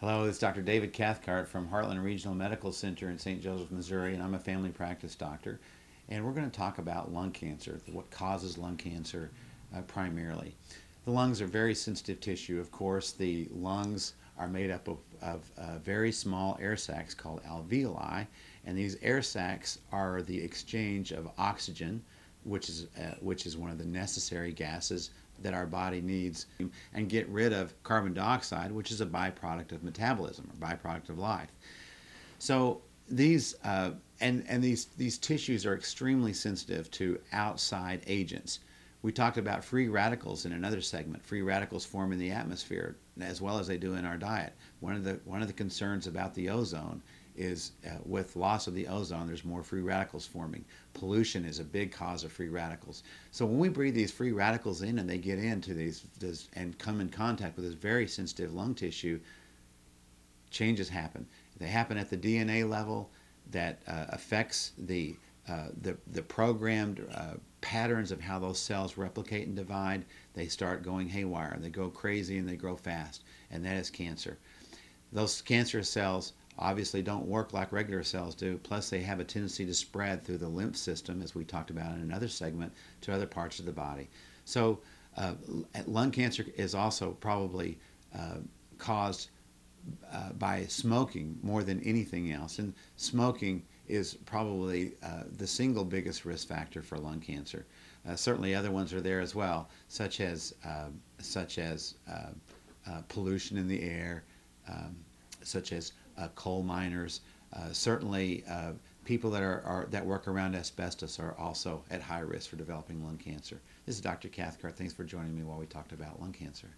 Hello, it's Dr. David Cathcart from Heartland Regional Medical Center in St. Joseph, Missouri, and I'm a family practice doctor. And we're going to talk about lung cancer, what causes lung cancer uh, primarily. The lungs are very sensitive tissue. Of course, the lungs are made up of, of uh, very small air sacs called alveoli, and these air sacs are the exchange of oxygen, which is, uh, which is one of the necessary gases that our body needs and get rid of carbon dioxide, which is a byproduct of metabolism or byproduct of life. So these uh, and and these these tissues are extremely sensitive to outside agents. We talked about free radicals in another segment. Free radicals form in the atmosphere as well as they do in our diet. One of the one of the concerns about the ozone is uh, with loss of the ozone, there's more free radicals forming. Pollution is a big cause of free radicals. So when we breathe these free radicals in and they get into these and come in contact with this very sensitive lung tissue, changes happen. They happen at the DNA level that uh, affects the, uh, the, the programmed uh, patterns of how those cells replicate and divide. They start going haywire. They go crazy and they grow fast, and that is cancer. Those cancerous cells obviously don't work like regular cells do. Plus, they have a tendency to spread through the lymph system, as we talked about in another segment, to other parts of the body. So, uh, lung cancer is also probably uh, caused uh, by smoking more than anything else. And smoking is probably uh, the single biggest risk factor for lung cancer. Uh, certainly, other ones are there as well, such as uh, such as pollution in the air, um, such as uh, coal miners. Uh, certainly, uh, people that are, are, that work around asbestos are also at high risk for developing lung cancer. This is Dr. Cathcart. Thanks for joining me while we talked about lung cancer.